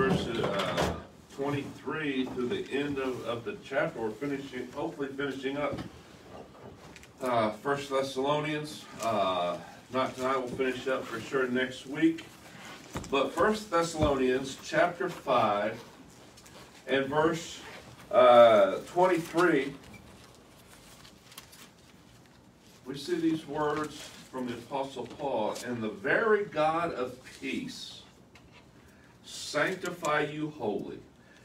verses uh, 23 through the end of, of the chapter. We're finishing, hopefully finishing up uh, First Thessalonians. Uh, not tonight. We'll finish up for sure next week. But First Thessalonians chapter 5 and verse uh, 23, we see these words from the Apostle Paul, and the very God of peace sanctify you wholly.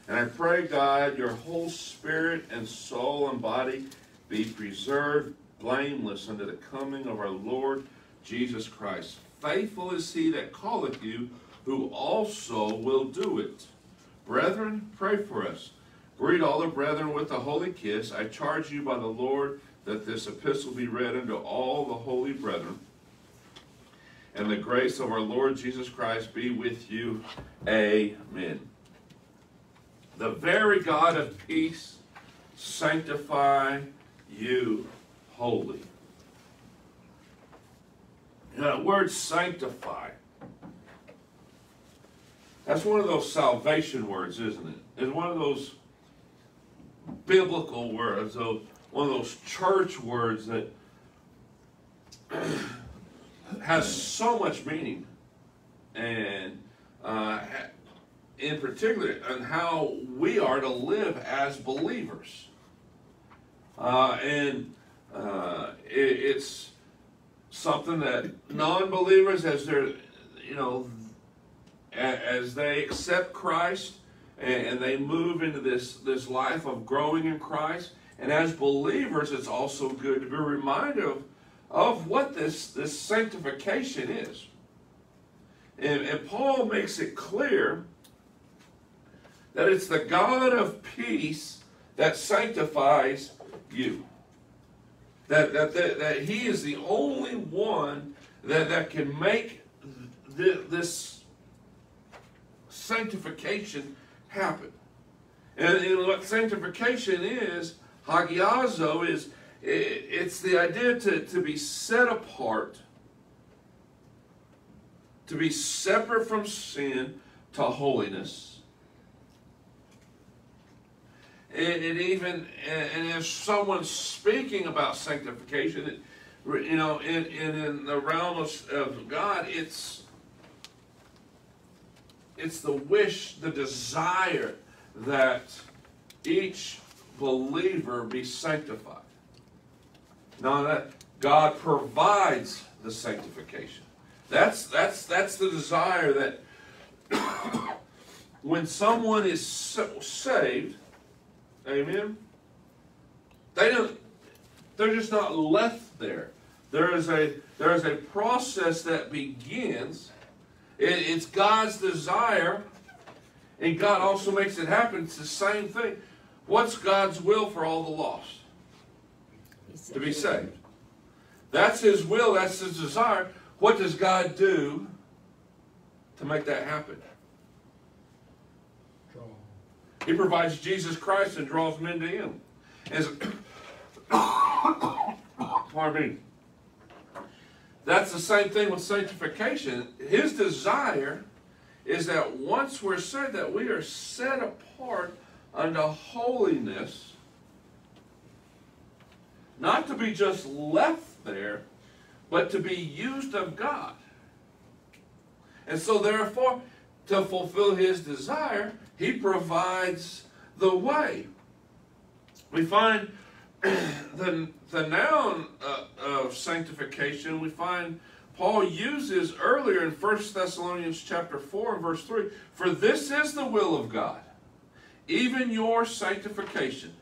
And I pray, God, your whole spirit and soul and body be preserved blameless unto the coming of our Lord Jesus Christ. Faithful is he that calleth you, who also will do it. Brethren, pray for us. Greet all the brethren with a holy kiss. I charge you by the Lord that this epistle be read unto all the holy brethren. And the grace of our Lord Jesus Christ be with you. Amen. The very God of peace sanctify you wholly. The word sanctify. That's one of those salvation words, isn't it? It's one of those biblical words, one of those church words that has so much meaning, and uh, in particular, on how we are to live as believers. Uh, and uh, it, it's something that non-believers, as they're, you know, as they accept Christ and they move into this, this life of growing in Christ, and as believers, it's also good to be reminded of, of what this, this sanctification is. And, and Paul makes it clear that it's the God of peace that sanctifies you. That, that, that, that he is the only one that, that can make th this sanctification happen. And, and what sanctification is, hagiazo, is it's the idea to, to be set apart, to be separate from sin to holiness and, even and if someone's speaking about sanctification, it, you know, in, in, in the realm of, of God, it's it's the wish, the desire that each believer be sanctified. Now that God provides the sanctification. That's that's that's the desire that when someone is saved, Amen. They don't. They're just not left there. There is a there is a process that begins. It, it's God's desire, and God also makes it happen. It's the same thing. What's God's will for all the lost? To be saved. That's His will. That's His desire. What does God do to make that happen? He provides Jesus Christ and draws men to Him. As, pardon me. That's the same thing with sanctification. His desire is that once we're saved, that we are set apart unto holiness, not to be just left there, but to be used of God. And so therefore, to fulfill his desire, he provides the way. We find the, the noun uh, of sanctification, we find Paul uses earlier in 1 Thessalonians chapter 4 and verse 3, For this is the will of God, even your sanctification,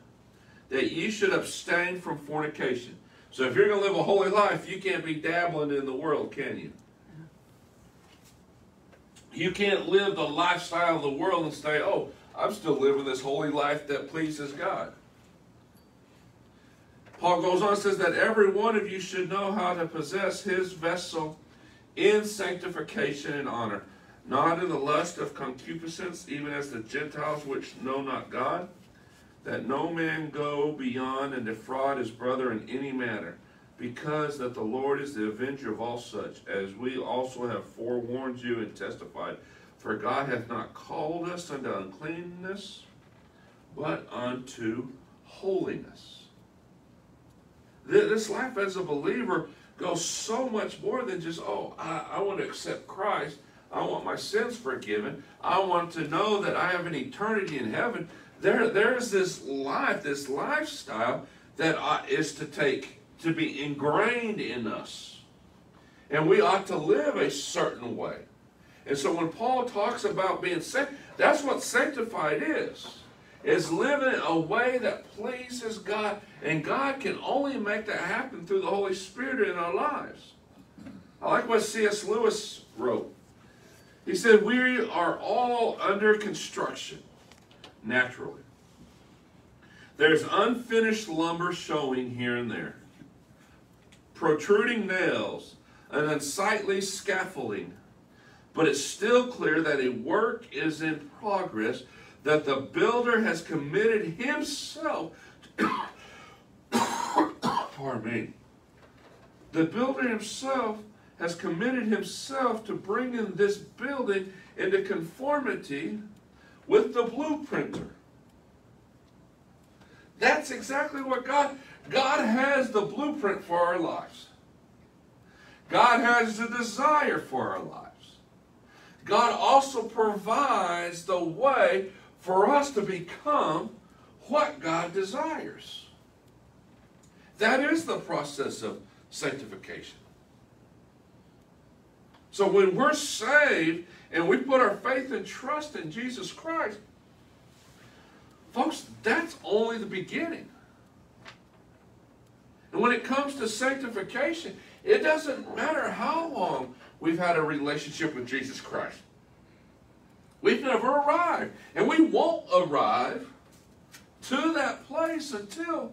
that you should abstain from fornication. So if you're going to live a holy life, you can't be dabbling in the world, can you? You can't live the lifestyle of the world and say, oh, I'm still living this holy life that pleases God. Paul goes on and says that every one of you should know how to possess his vessel in sanctification and honor, not in the lust of concupiscence, even as the Gentiles which know not God, that no man go beyond and defraud his brother in any manner, because that the Lord is the avenger of all such, as we also have forewarned you and testified. For God hath not called us unto uncleanness, but unto holiness. This life as a believer goes so much more than just, oh, I, I want to accept Christ. I want my sins forgiven. I want to know that I have an eternity in heaven. There, there's this life, this lifestyle that is to take, to be ingrained in us. And we ought to live a certain way. And so when Paul talks about being saved, that's what sanctified is. Is living a way that pleases God. And God can only make that happen through the Holy Spirit in our lives. I like what C.S. Lewis wrote. He said, We are all under construction, naturally. There's unfinished lumber showing here and there, protruding nails, an unsightly scaffolding, but it's still clear that a work is in progress, that the builder has committed himself. pardon me. The builder himself has committed himself to bringing this building into conformity with the blueprinter. That's exactly what God God has the blueprint for our lives. God has the desire for our lives. God also provides the way for us to become what God desires. That is the process of sanctification. So when we're saved and we put our faith and trust in Jesus Christ, folks, that's only the beginning. And when it comes to sanctification, it doesn't matter how long we've had a relationship with Jesus Christ. We've never arrived. And we won't arrive to that place until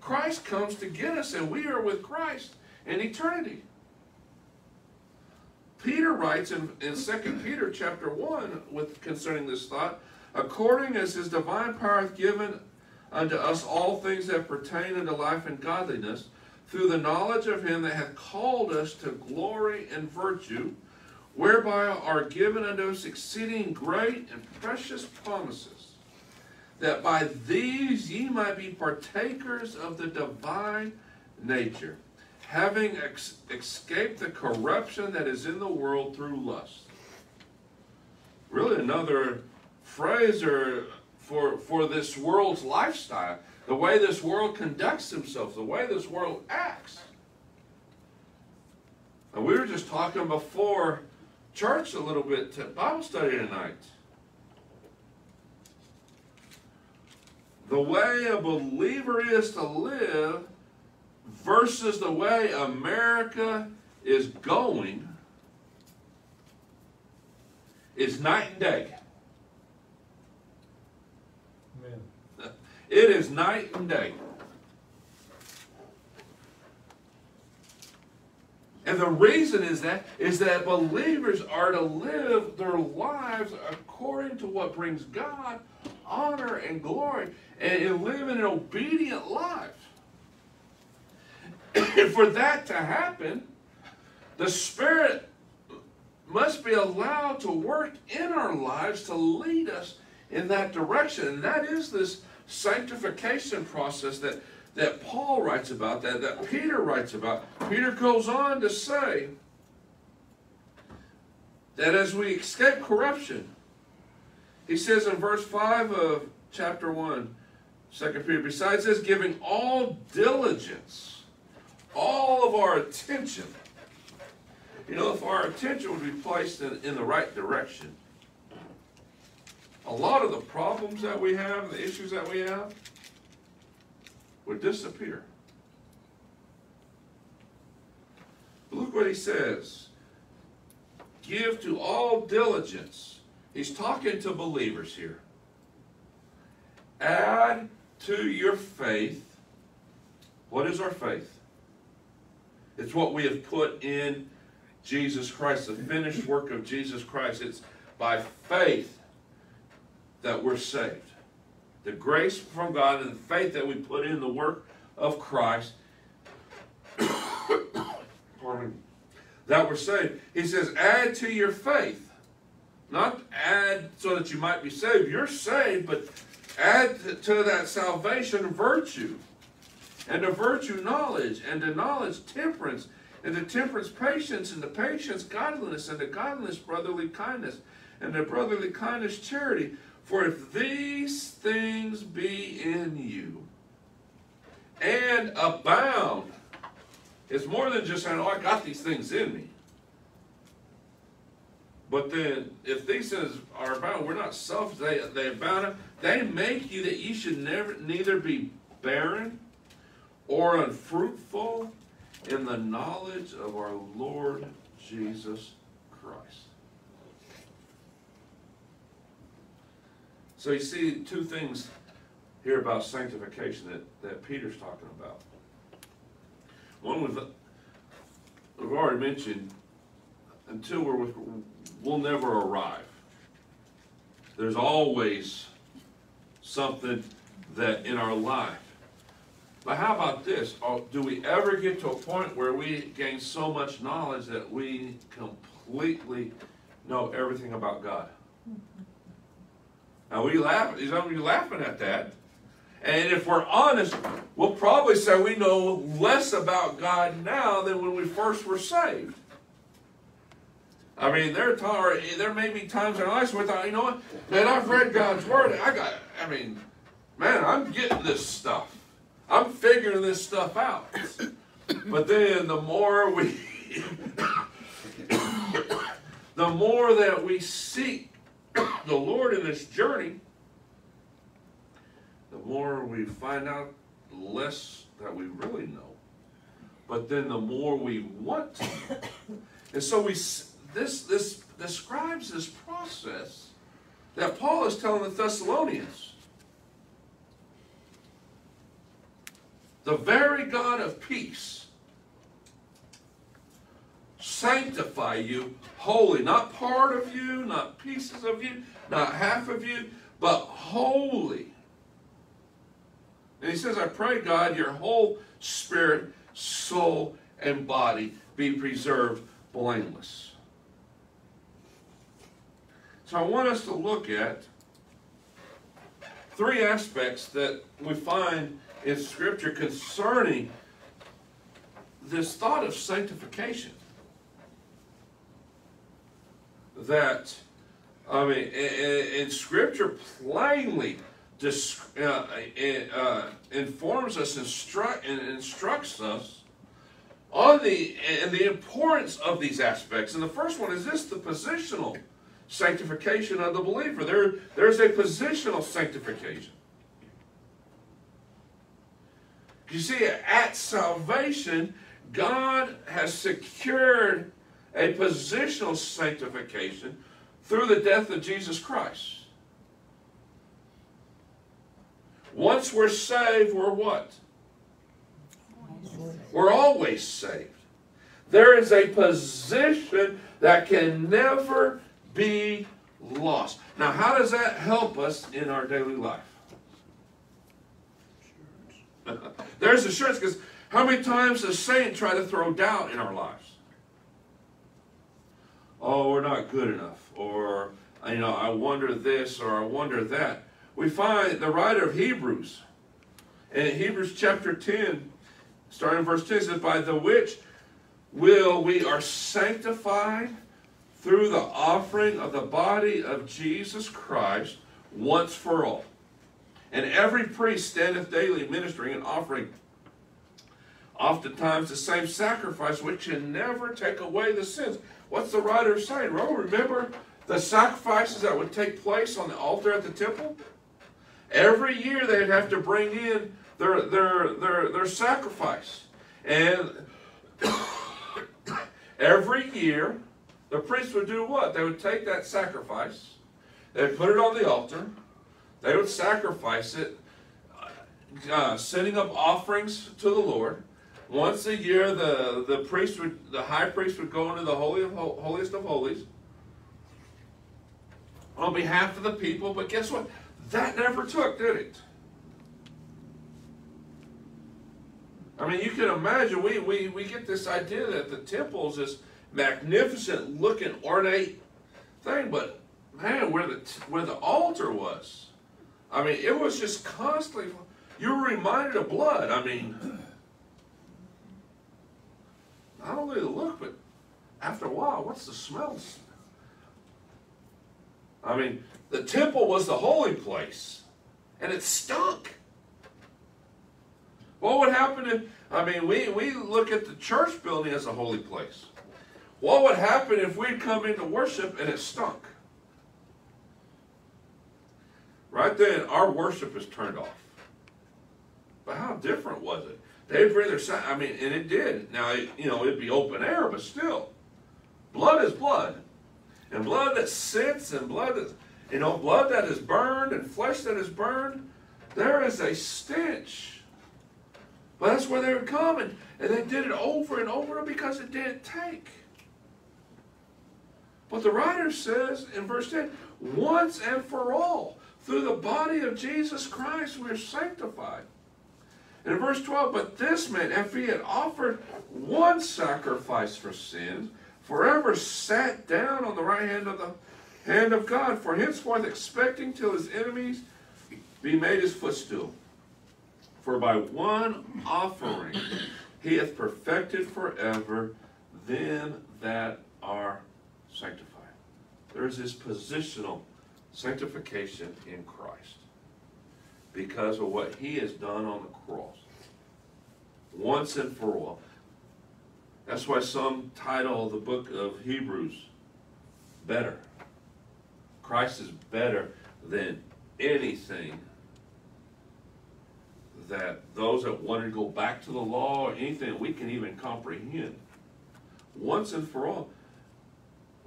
Christ comes to get us and we are with Christ in eternity. Peter writes in, in 2 Peter chapter 1 with concerning this thought, according as his divine power hath given unto us all things that pertain unto life and godliness, through the knowledge of him that hath called us to glory and virtue, whereby are given unto us exceeding great and precious promises, that by these ye might be partakers of the divine nature, having ex escaped the corruption that is in the world through lust. Really, another phrase or for, for this world's lifestyle the way this world conducts themselves, the way this world acts. And we were just talking before church a little bit, to Bible study tonight. The way a believer is to live versus the way America is going is night and day. Amen. It is night and day. And the reason is that is that believers are to live their lives according to what brings God honor and glory and live an obedient life. And for that to happen, the Spirit must be allowed to work in our lives to lead us in that direction. And that is this sanctification process that, that Paul writes about, that, that Peter writes about. Peter goes on to say that as we escape corruption, he says in verse 5 of chapter 1, 2 Peter, besides this, giving all diligence, all of our attention. You know, if our attention would be placed in, in the right direction, a lot of the problems that we have, the issues that we have, would disappear. But look what he says. Give to all diligence. He's talking to believers here. Add to your faith. What is our faith? It's what we have put in Jesus Christ, the finished work of Jesus Christ. It's by faith that we're saved. The grace from God and the faith that we put in the work of Christ that we're saved. He says, add to your faith Not add so that you might be saved. You're saved, but add to that salvation virtue. And to virtue knowledge, and to knowledge temperance, and to temperance patience, and to patience godliness, and to godliness brotherly kindness, and to brotherly kindness charity. For if these things be in you and abound, it's more than just saying, oh, I got these things in me. But then, if these things are abound, we're not selfish, they, they abound, they make you that you should never, neither be barren or unfruitful in the knowledge of our Lord Jesus Christ. So you see two things here about sanctification that, that Peter's talking about. One we've, we've already mentioned, until we're with, we'll never arrive. There's always something that in our life. But how about this? Oh, do we ever get to a point where we gain so much knowledge that we completely know everything about God? Now we laugh. Some of you laughing at that. And if we're honest, we'll probably say we know less about God now than when we first were saved. I mean, there are there may be times in our lives where we thought, you know what, man, I've read God's word. I got, I mean, man, I'm getting this stuff. I'm figuring this stuff out. But then the more we, the more that we seek the Lord in this journey, the more we find out less that we really know. But then the more we want to. And so we this this describes this process that Paul is telling the Thessalonians. The very God of peace sanctify you wholly, not part of you, not pieces of you, not half of you, but wholly. And he says, I pray, God, your whole spirit, soul, and body be preserved blameless. So I want us to look at three aspects that we find in Scripture concerning this thought of sanctification. That, I mean, in, Scripture plainly uh, uh, informs us, instructs us on the and the importance of these aspects. And the first one is this: the positional sanctification of the believer. There, there's a positional sanctification. You see, at salvation, God has secured a positional sanctification through the death of Jesus Christ. Once we're saved, we're what? We're always saved. There is a position that can never be lost. Now, how does that help us in our daily life? There's assurance because how many times does Satan try to throw doubt in our lives? Oh, we're not good enough, or you know, I wonder this or I wonder that. We find the writer of Hebrews in Hebrews chapter 10, starting verse 10, says, By the which will we are sanctified through the offering of the body of Jesus Christ once for all. And every priest standeth daily ministering and offering oftentimes the same sacrifice which can never take away the sins. What's the writer saying? Well, remember the sacrifices that would take place on the altar at the temple? Every year they'd have to bring in their, their, their, their sacrifice. And every year the priest would do what? They would take that sacrifice, they would put it on the altar, they would sacrifice it, uh, setting up offerings to the Lord. Once a year, the, the priest would, the high priest would go into the holy of, holiest of holies on behalf of the people. But guess what? That never took, did it? I mean, you can imagine we, we, we get this idea that the temples is this magnificent looking, ornate thing, but man, where the where the altar was. I mean, it was just constantly. You were reminded of blood. I mean, not only the look, but after a while, what's the smell? I mean, the temple was the holy place, and it stunk. What would happen if, I mean, we, we look at the church building as a holy place. What would happen if we'd come into worship and it stunk? Right then, our worship is turned off. But how different was it? They'd bring their sign. I mean, and it did. Now, you know, it'd be open air, but still, blood is blood, and blood that sits, and blood that, you know, blood that is burned, and flesh that is burned. There is a stench. But that's where they were coming, and they did it over and over because it didn't take. But the writer says in verse 10, once and for all. Through the body of Jesus Christ, we are sanctified. And in verse 12, but this man, if he had offered one sacrifice for sins, forever sat down on the right hand of the hand of God, for henceforth expecting till his enemies be made his footstool. For by one offering he hath perfected forever them that are sanctified. There is this positional sanctification in Christ because of what he has done on the cross. Once and for all. That's why some title the book of Hebrews better. Christ is better than anything that those that want to go back to the law or anything we can even comprehend. Once and for all,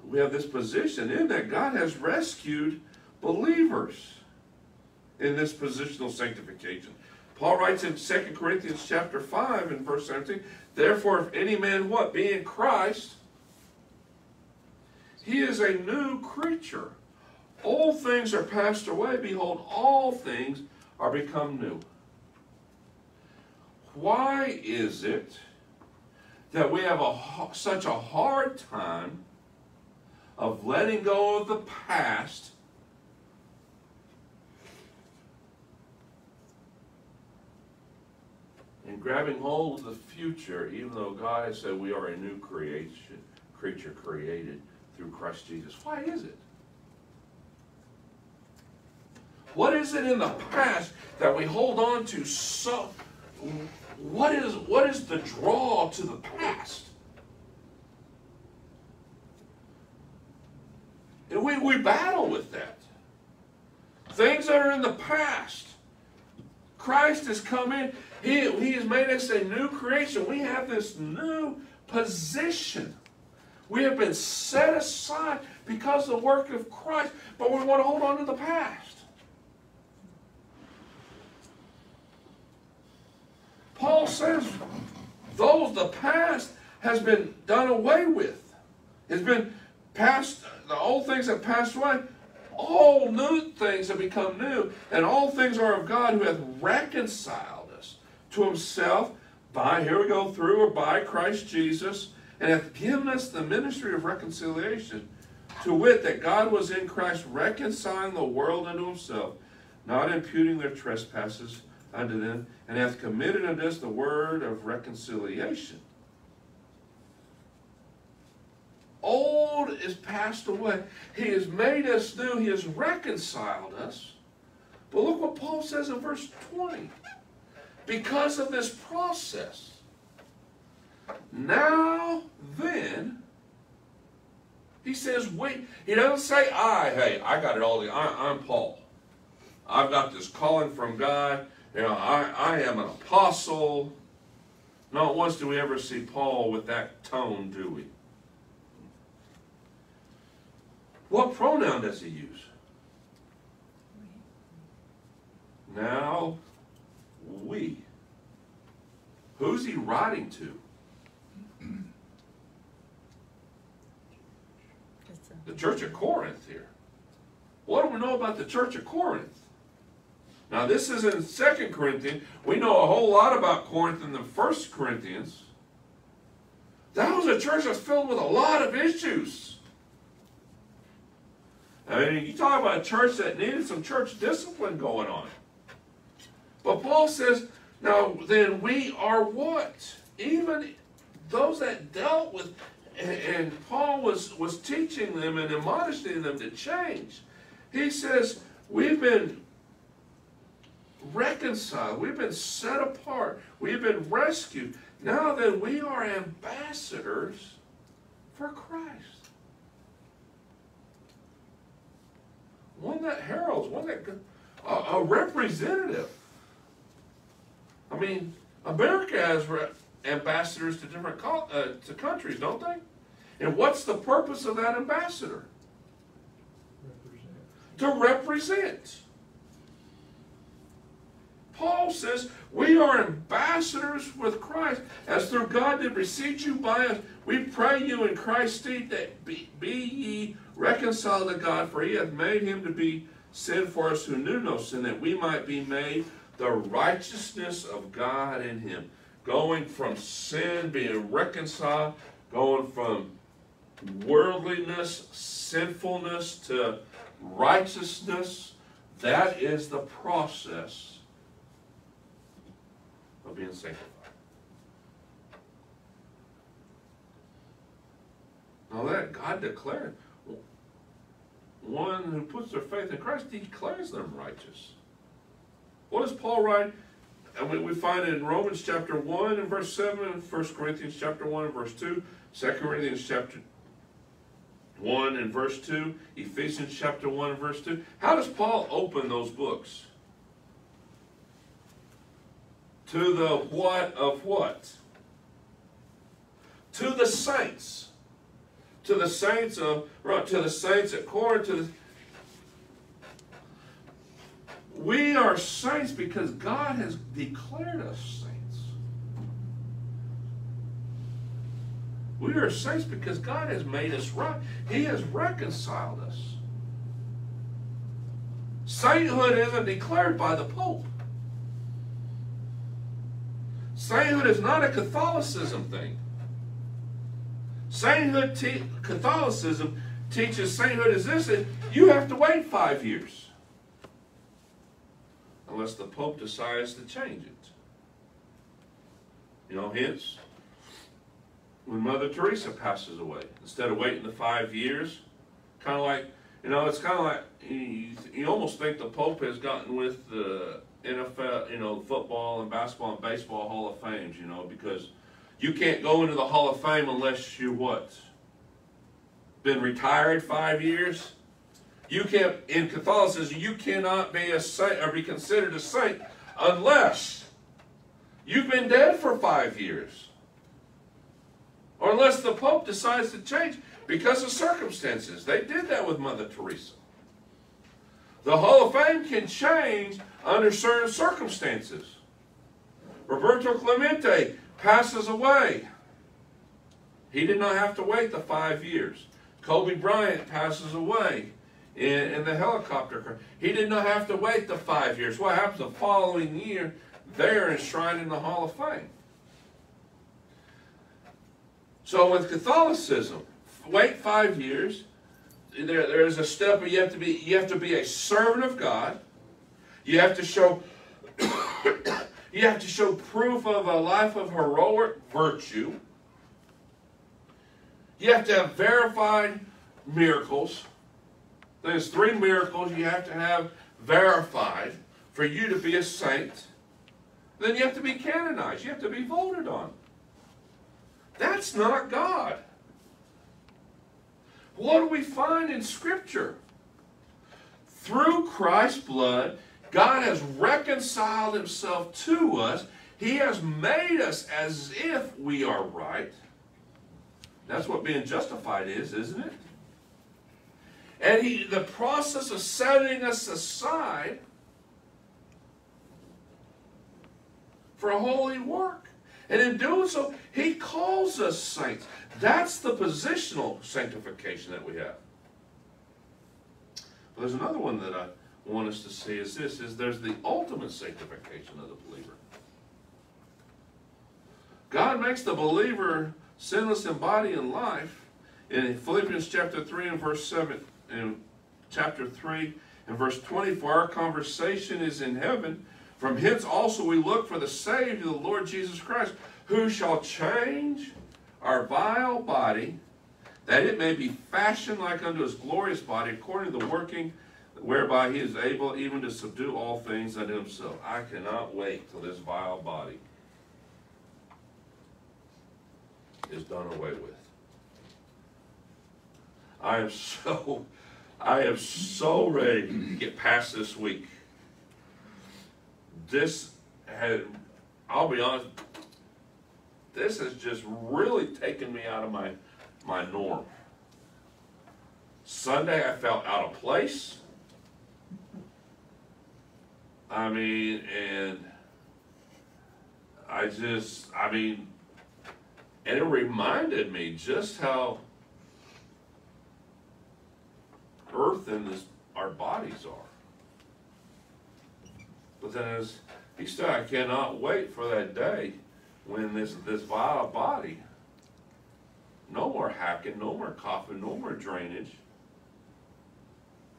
we have this position in that God has rescued believers in this positional sanctification. Paul writes in 2 Corinthians chapter 5 and verse 17, Therefore, if any man what? Be in Christ, he is a new creature. All things are passed away. Behold, all things are become new. Why is it that we have a, such a hard time of letting go of the past and grabbing hold of the future, even though God has said we are a new creation, creature created through Christ Jesus. Why is it? What is it in the past that we hold on to so what is what is the draw to the past? And we, we battle with that. Things that are in the past. Christ has come in. He, he has made us a new creation. We have this new position. We have been set aside because of the work of Christ, but we want to hold on to the past. Paul says those the past has been done away with. It's been passed, the old things have passed away. All new things have become new, and all things are of God who hath reconciled to himself by, here we go, through or by Christ Jesus, and hath given us the ministry of reconciliation. To wit, that God was in Christ reconciling the world unto himself, not imputing their trespasses unto them, and hath committed unto us the word of reconciliation. Old is passed away. He has made us new. He has reconciled us. But look what Paul says in verse 20. Because of this process, now then, he says, wait. He doesn't say, I, hey, I got it all. I, I'm Paul. I've got this calling from God. You know, I, I am an apostle. Not once do we ever see Paul with that tone, do we? What pronoun does he use? Now, we. Who's he writing to? The church of Corinth here. What do we know about the church of Corinth? Now, this is in Second Corinthians. We know a whole lot about Corinth in the First Corinthians. That was a church that's filled with a lot of issues. I mean, you talk about a church that needed some church discipline going on. But Paul says, now then we are what? Even those that dealt with, and, Paul was, was teaching them and admonishing them to change. He says, we've been reconciled, we've been set apart, we've been rescued. Now then, we are ambassadors for Christ. One that heralds, one that a, a representative. I mean, America has ambassadors to different uh, to countries, don't they? And what's the purpose of that ambassador? Represent. To represent. Paul says, We are ambassadors with Christ, as through God did beseech you by us. We pray you in Christ's stead that be, be ye reconciled to God, for he hath made him to be sin for us who knew no sin, that we might be made the righteousness of God in him. Going from sin, being reconciled, going from worldliness, sinfulness to righteousness. That is the process of being sanctified. Now that God declared, one who puts their faith in Christ declares them righteous. What does Paul write? And we, we find it in Romans chapter 1 and verse 7, 1 Corinthians chapter 1 and verse 2, 2 Corinthians chapter 1 and verse 2, Ephesians chapter 1 and verse 2. How does Paul open those books? To the what of what? To the saints. To the saints of right, to the saints at Corinth, to the we are saints because God has declared us saints. We are saints because God has made us right. He has reconciled us. Sainthood isn't declared by the Pope. Sainthood is not a Catholicism thing. Sainthood, Catholicism teaches sainthood is this, you have to wait five years. Unless the Pope decides to change it. You know, hence, when Mother Teresa passes away, instead of waiting the five years, kind of like, you know, it's kind of like, you, you almost think the Pope has gotten with the NFL, you know, football and basketball and baseball Hall of Fames, you know, because you can't go into the Hall of Fame unless you what? Been retired five years? You can't, in Catholicism, you cannot be a saint or be considered a saint unless you've been dead for five years. Or unless the Pope decides to change because of circumstances. They did that with Mother Teresa. The Hall of Fame can change under certain circumstances. Roberto Clemente passes away. He did not have to wait the five years. Kobe Bryant passes away in, in the helicopter crash. He did not have to wait the five years. What happens the following year? They're enshrined in the Hall of Fame. So with Catholicism, wait five years. There, there is a step where you have to be you have to be a servant of God. You have to show you have to show proof of a life of heroic virtue. You have to have verified miracles. There's three miracles you have to have verified for you to be a saint. Then you have to be canonized. You have to be voted on. That's not God. What do we find in Scripture? Through Christ's blood, God has reconciled himself to us. He has made us as if we are right. That's what being justified is, isn't it? And he, the process of setting us aside for a holy work. And in doing so, he calls us saints. That's the positional sanctification that we have. But there's another one that I want us to see is this, is there's the ultimate sanctification of the believer. God makes the believer sinless in body and life. In Philippians chapter 3 and verse 7 and chapter 3 and verse 20, for our conversation is in heaven. From hence also we look for the Savior, the Lord Jesus Christ, who shall change our vile body, that it may be fashioned like unto his glorious body, according to the working whereby he is able even to subdue all things unto himself. I cannot wait till this vile body is done away with. I am so, I am so ready to get past this week. This had, I'll be honest, this has just really taken me out of my, my norm. Sunday I felt out of place. I mean, and I just, I mean, and it reminded me just how earth this, our bodies are. But then as he said, I cannot wait for that day when this, this vile body, no more hacking, no more coughing, no more drainage,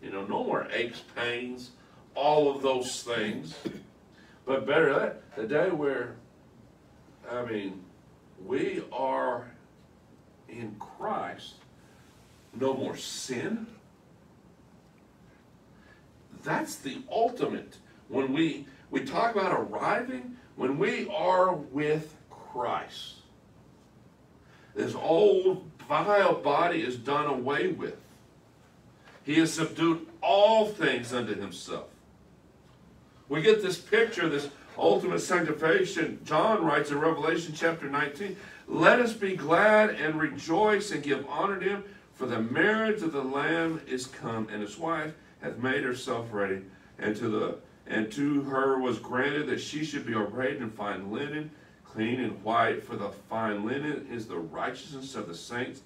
you know, no more aches, pains, all of those things. But better that, the day where, I mean, we are in Christ, no more sin. That's the ultimate. When we, we talk about arriving, when we are with Christ, this old vile body is done away with. He has subdued all things unto himself. We get this picture, this ultimate sanctification. John writes in Revelation chapter 19, Let us be glad and rejoice and give honor to him, for the marriage of the Lamb is come, and his wife hath made herself ready. And to the and to her was granted that she should be arrayed in fine linen, clean and white, for the fine linen is the righteousness of the saints.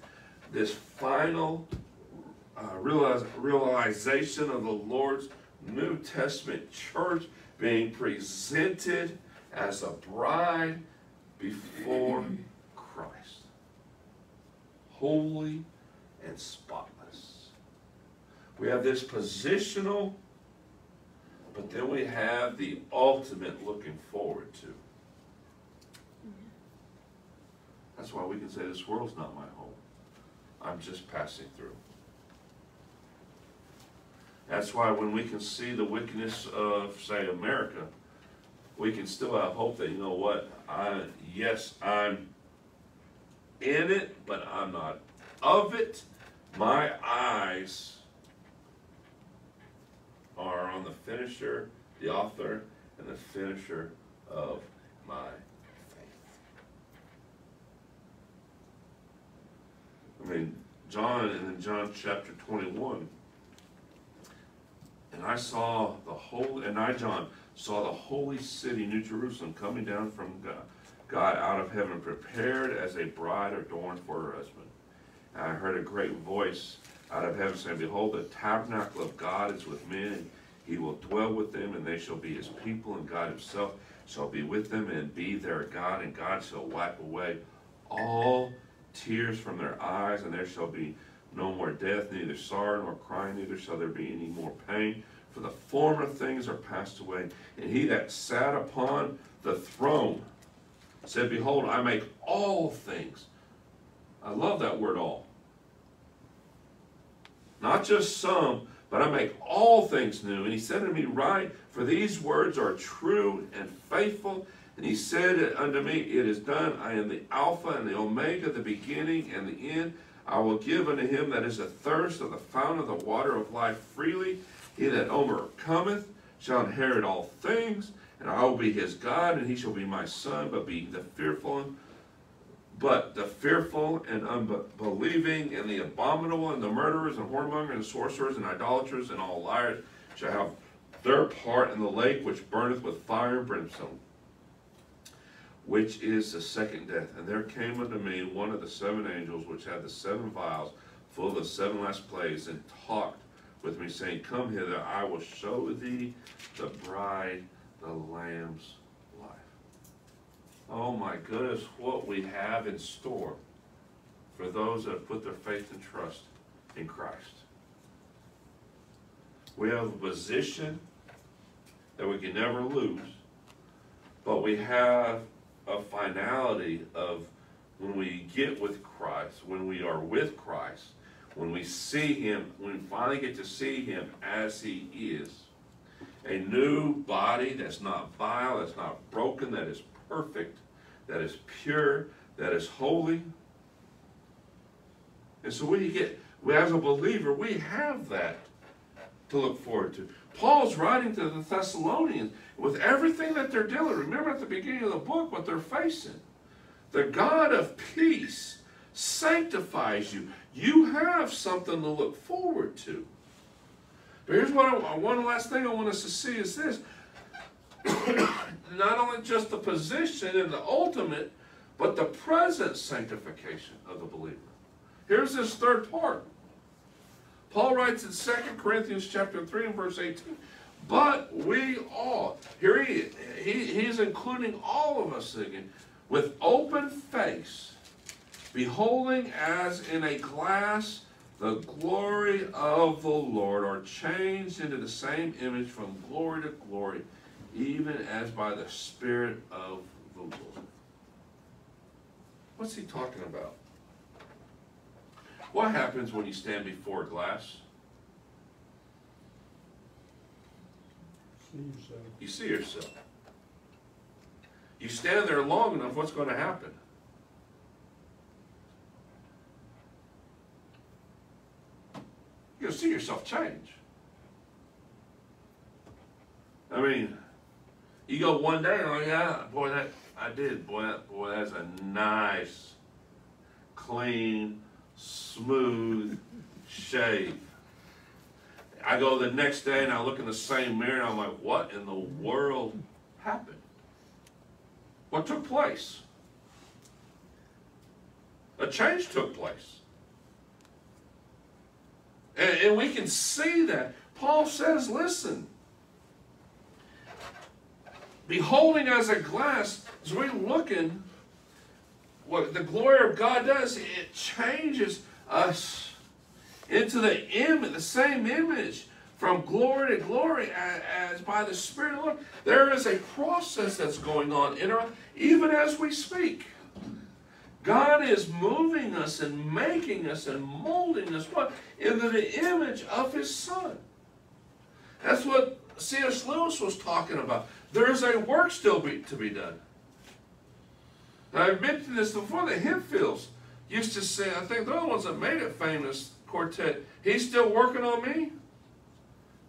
This final uh, realize, realization of the Lord's New Testament church being presented as a bride before Christ, holy and spotless. We have this positional, but then we have the ultimate looking forward to. That's why we can say this world's not my home. I'm just passing through. That's why when we can see the wickedness of, say, America, we can still have hope that, you know what, I, yes, I'm in it, but I'm not of it. My eyes are on the finisher, the author, and the finisher of my faith. I mean, John, and in John chapter 21, and I saw the whole, and I, John, saw the holy city, New Jerusalem, coming down from God, God out of heaven, prepared as a bride adorned for her husband. And I heard a great voice out of heaven saying, Behold, the tabernacle of God is with men, and he will dwell with them, and they shall be his people, and God himself shall be with them and be their God, and God shall wipe away all tears from their eyes, and there shall be no more death, neither sorrow nor crying, neither shall there be any more pain, for the former things are passed away. And he that sat upon the throne said, Behold, I make all things. I love that word all. Not just some, but I make all things new. And he said unto me, Write, for these words are true and faithful. And he said unto me, It is done. I am the Alpha and the Omega, the beginning and the end. I will give unto him that is athirst of the fountain of the water of life freely. He that overcometh shall inherit all things, and I will be his God, and he shall be my son. But be the fearful, but the fearful and unbelieving, and the abominable, and the murderers, and whoremongers, and sorcerers, and idolaters, and all liars shall have their part in the lake which burneth with fire and brimstone which is the second death. And there came unto me one of the seven angels which had the seven vials full of the seven last plagues, and talked with me, saying, Come hither, I will show thee the bride, the Lamb's. Oh my goodness, what we have in store for those that have put their faith and trust in Christ. We have a position that we can never lose. But we have a finality of when we get with Christ, when we are with Christ, when we see Him, when we finally get to see Him as He is, a new body that's not vile, that's not broken, that is perfect, that is pure, that is holy. And so we get, we, as a believer, we have that to look forward to. Paul's writing to the Thessalonians with everything that they're dealing. Remember at the beginning of the book what they're facing. The God of peace sanctifies you. You have something to look forward to. But here's what I, uh, one last thing I want us to see is this. Not only just the position and the ultimate, but the present sanctification of the believer. Here's this third part. Paul writes in 2 Corinthians chapter 3 and verse 18, but we all, here he, he he's including all of us again, with open face, beholding as in a glass the glory of the Lord, are changed into the same image from glory to glory, even as by the Spirit of the Lord. What's he talking about? What happens when you stand before a glass? See yourself. You see yourself. You stand there long enough, what's going to happen? You'll see yourself change. I mean, you go one day and oh yeah, boy, that I did, boy, that, boy, that's a nice, clean, smooth shave. I go the next day and I look in the same mirror and I'm like, what in the world happened? What took place? A change took place. And, and we can see that. Paul says, listen, beholding as a glass, as we're looking, what the glory of God does, it changes us into the image, the same image from glory to glory as, by the Spirit of the Lord. There is a process that's going on in our, even as we speak. God is moving us and making us and molding us what? Into the image of His Son. That's what C.S. Lewis was talking about. There is a work still be, to be done. Now, I've mentioned this before. The Hemphills used to say, I think they're the ones that made it famous, quartet. He's still working on me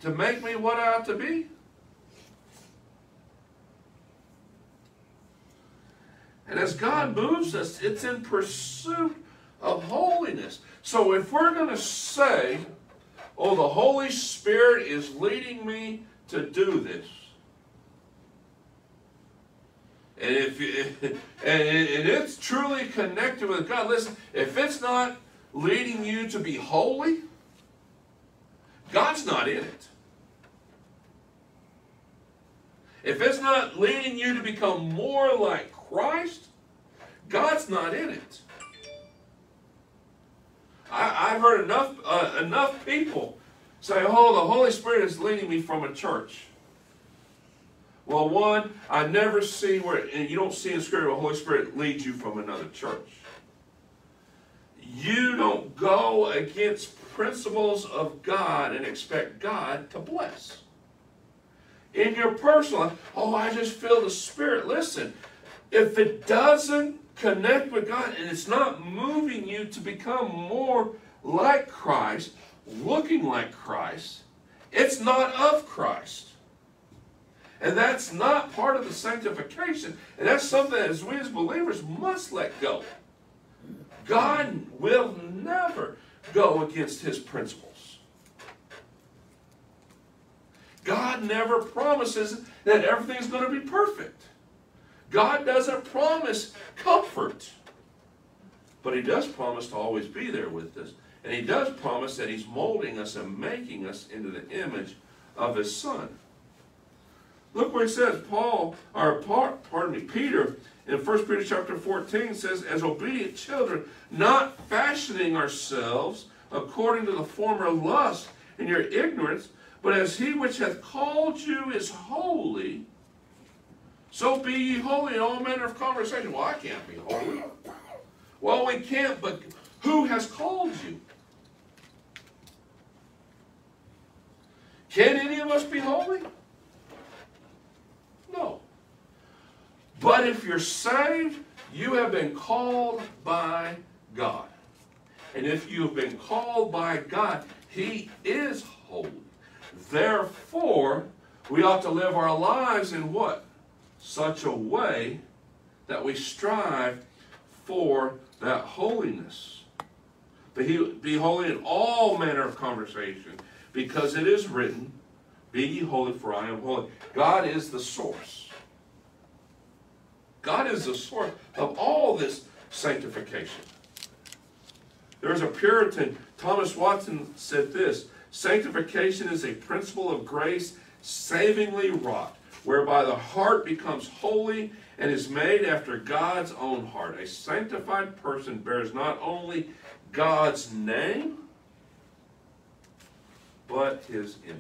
to make me what I ought to be. And as God moves us, it's in pursuit of holiness. So if we're going to say, oh, the Holy Spirit is leading me to do this, and if and, it's truly connected with God, listen, if it's not leading you to be holy, God's not in it. If it's not leading you to become more like Christ, God's not in it. I, have heard enough uh, enough people say, "Oh, the Holy Spirit is leading me from a church." Well, one, I never see where, and you don't see in Scripture the Holy Spirit leads you from another church. You don't go against principles of God and expect God to bless. In your personal life, oh, I just feel the Spirit. Listen, if it doesn't connect with God and it's not moving you to become more like Christ, looking like Christ, it's not of Christ. And that's not part of the sanctification. And that's something that as we as believers must let go. God will never go against his principles. God never promises that everything's going to be perfect. God doesn't promise comfort. But he does promise to always be there with us. And he does promise that he's molding us and making us into the image of his son. Look what he says. Paul, or pardon me, Peter in 1 Peter chapter 14 says, as obedient children, not fashioning ourselves according to the former lust in your ignorance, But as he which hath called you is holy, so be ye holy in all manner of conversation. Well, I can't be holy. Well, we can't, but who has called you? Can any of us be holy? No. But if you're saved, you have been called by God. And if you've been called by God, He is holy. Therefore, we ought to live our lives in what? Such a way that we strive for that holiness. Be, be holy in all manner of conversation, because it is written, Be ye holy, for I am holy. God is the source. God is the source of all this sanctification. There's a Puritan, Thomas Watson said this Sanctification is a principle of grace savingly wrought, whereby the heart becomes holy and is made after God's own heart. A sanctified person bears not only God's name, but his image.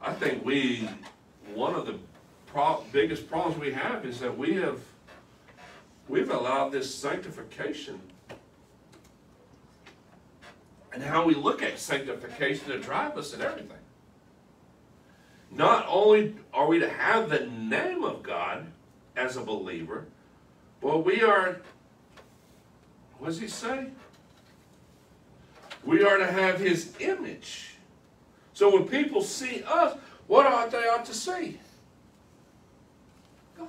I think we, one of the pro biggest problems we have is that we have, we've allowed this sanctification and how we look at sanctification to drive us in everything. Not only are we to have the name of God as a believer, but we are, what does he say? We are to have his image. So when people see us, what ought they ought to see? God.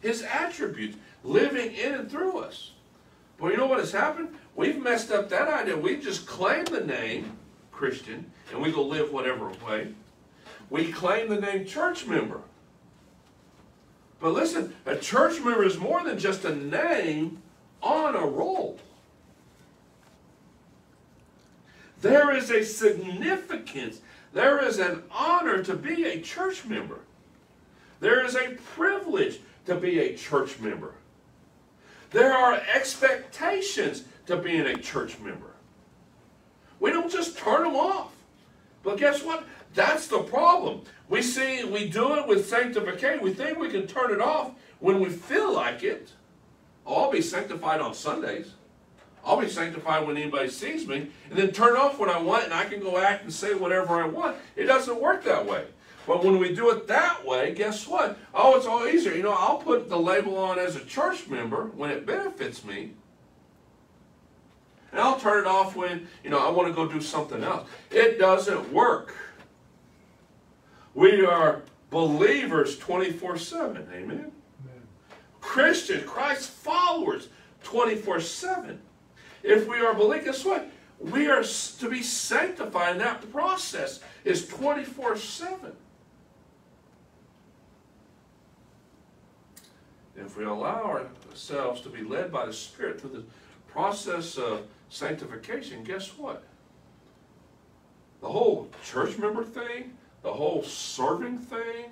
His attributes living in and through us. But you know what has happened? We've messed up that idea. We just claim the name Christian and we go live whatever way. We claim the name church member. But listen, a church member is more than just a name on a roll. There is a significance, there is an honor to be a church member. There is a privilege to be a church member. There are expectations to being a church member. We don't just turn them off. But guess what? That's the problem. We see, we do it with sanctification. We think we can turn it off when we feel like it. I'll be sanctified on Sundays. I'll be sanctified when anybody sees me, and then turn off when I want, and I can go act and say whatever I want. It doesn't work that way. But when we do it that way, guess what? Oh, it's all easier. You know, I'll put the label on as a church member when it benefits me. And I'll turn it off when, you know, I want to go do something else. It doesn't work. We are believers 24 7. Amen? Amen. Christian, Christ followers 24 7. If we are believers, guess what? We are to be sanctified, and that process is 24 7. If we allow ourselves to be led by the Spirit through the process of sanctification, guess what? The whole church member thing, the whole serving thing,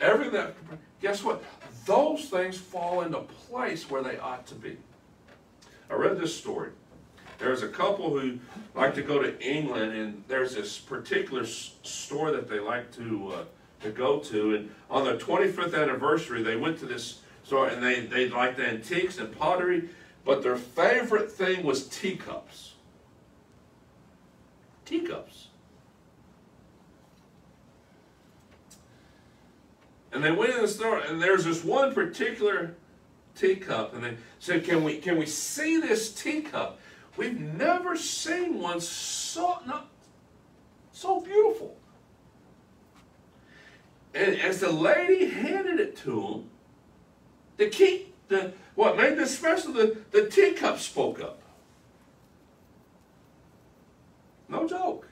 everything that, guess what? Those things fall into place where they ought to be. I read this story. There's a couple who like to go to England, and there's this particular store that they like to uh, to go to. And on their 25th anniversary, they went to this store, and they they liked antiques and pottery, but their favorite thing was teacups. Teacups. And they went in the store, and there's this one particular teacup, and they said, "Can we can we see this teacup? We've never seen one so not so beautiful." And as the lady handed it to him, the key, the what made this special, the, the teacup spoke up. No joke.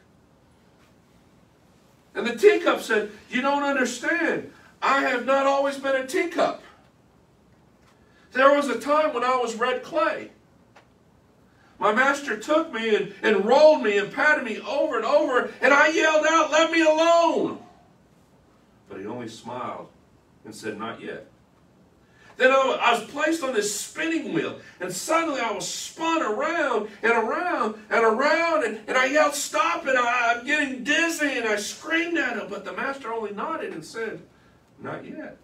And the teacup said, You don't understand. I have not always been a teacup. There was a time when I was red clay. My master took me and, and rolled me and patted me over and over, and I yelled out, Let me alone. But he only smiled and said, Not yet. Then I, I was placed on this spinning wheel, and suddenly I was spun around and around and around, and, and I yelled, Stop it! I, I'm getting dizzy, and I screamed at him, but the master only nodded and said, Not yet.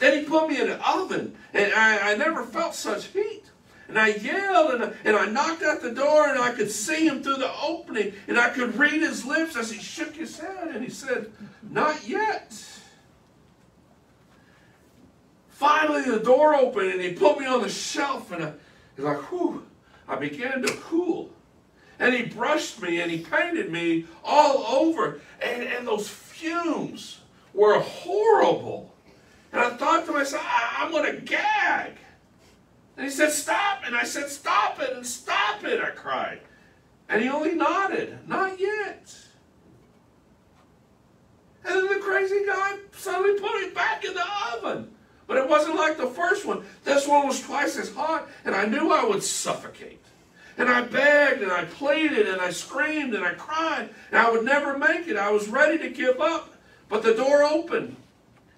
Then he put me in an oven, and I, I never felt such heat. And I yelled and, and I knocked at the door and I could see him through the opening and I could read his lips as he shook his head and he said, Not yet. Finally, the door opened and he put me on the shelf and I, he's like, whew, I began to cool. And he brushed me and he painted me all over. And, and those fumes were horrible. And I thought to myself, I, I'm going to gag. And he said, Stop. And I said, Stop it and stop it, I cried. And he only nodded, Not yet. And then the crazy guy suddenly put it back in the oven. But it wasn't like the first one. This one was twice as hot, and I knew I would suffocate. And I begged and I pleaded and I screamed and I cried, and I would never make it. I was ready to give up. But the door opened,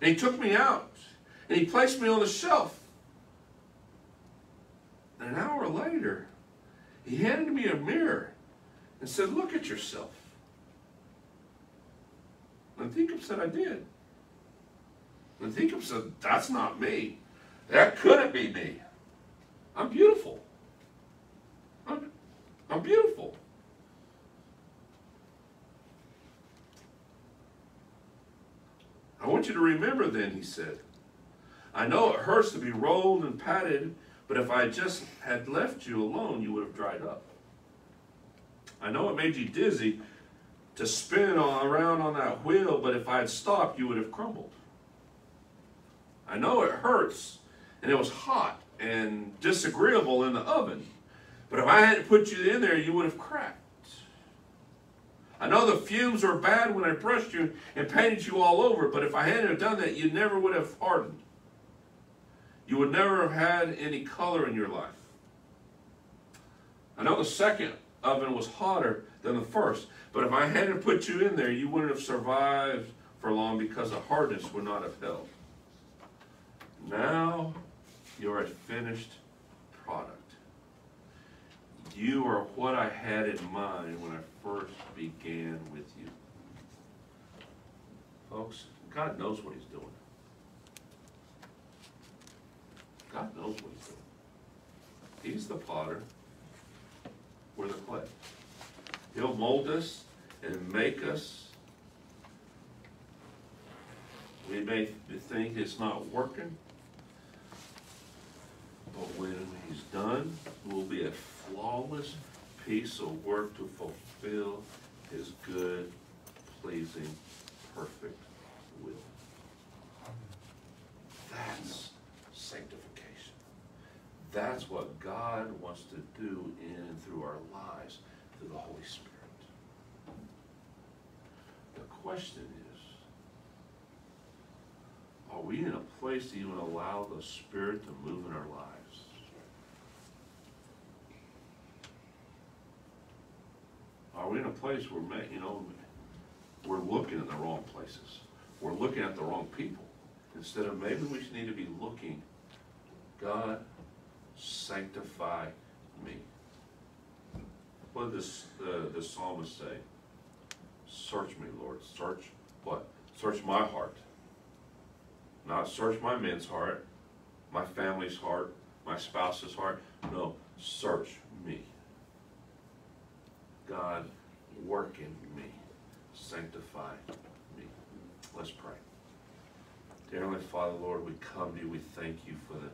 and he took me out, and he placed me on the shelf. And an hour later, he handed me a mirror and said, Look at yourself. And Jacob said, I did. And Jacob said, That's not me. That couldn't be me. I'm beautiful. I'm, I'm beautiful. I want you to remember then, he said. I know it hurts to be rolled and patted, but if I just had left you alone, you would have dried up. I know it made you dizzy to spin around on that wheel, but if I had stopped, you would have crumbled. I know it hurts, and it was hot and disagreeable in the oven, but if I hadn't put you in there, you would have cracked. I know the fumes were bad when I brushed you and painted you all over, but if I hadn't have done that, you never would have hardened. You would never have had any color in your life. I know the second oven was hotter than the first, but if I hadn't put you in there, you wouldn't have survived for long because the hardness would not have held. Now you're a finished product. You are what I had in mind when I first began with you. Folks, God knows what He's doing. God knows what He's doing. He's the potter, we're the clay. He'll mold us and make us. We may think it's not working, but when he's done, will be a flawless piece of work to fulfill his good, pleasing, perfect will. That's sanctification. That's what God wants to do in and through our lives through the Holy Spirit. The question we in a place to even allow the Spirit to move in our lives? Are we in a place where, you know, we're looking in the wrong places? We're looking at the wrong people. Instead of maybe we need to be looking, God, sanctify me. What did this, the, uh, the psalmist say? Search me, Lord. Search what? Search my heart. Not search my men's heart, my family's heart, my spouse's heart. No, search me. God, work in me. Sanctify me. Let's pray. Dear Heavenly Father, Lord, we come to you. We thank you for the,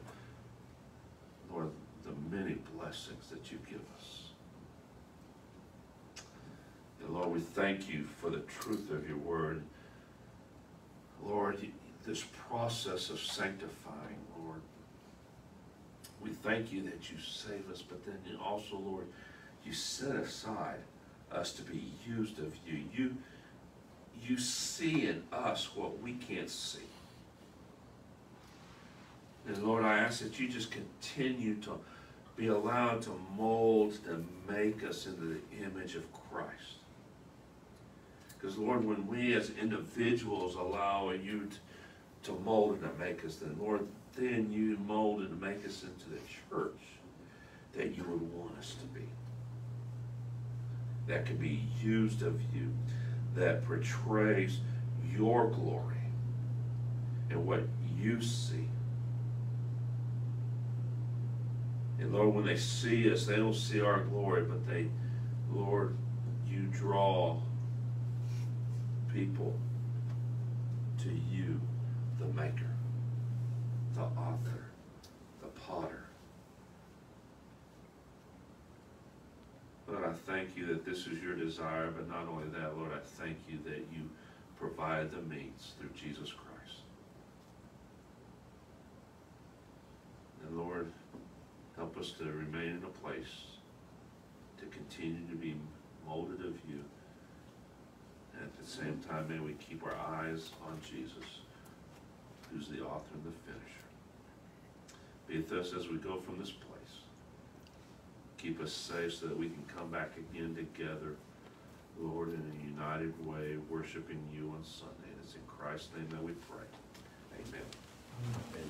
Lord, the many blessings that you give us. And Lord, we thank you for the truth of your word. Lord, this process of sanctifying, Lord, we thank you that you save us, but then also, Lord, you set aside us to be used of you. You, you see in us what we can't see. And Lord, I ask that you just continue to be allowed to mold, to make us into the image of Christ. Because Lord, when we as individuals allow you to mold and to make us, then Lord, then you mold and make us into the church that you would want us to be. That could be used of you, that portrays your glory and what you see. And Lord, when they see us, they don't see our glory, but they, Lord, you draw people to you, the maker, the author, the potter. Lord, I thank you that this is your desire, but not only that, Lord, I thank you that you provide the means through Jesus Christ. And Lord, help us to remain in a place to continue to be molded of you. And at the same time, may we keep our eyes on Jesus, who's the author and the finisher. Be with us as we go from this place. Keep us safe so that we can come back again together, Lord, in a united way, worshiping you on Sunday. And it's in Christ's name that we pray. Amen.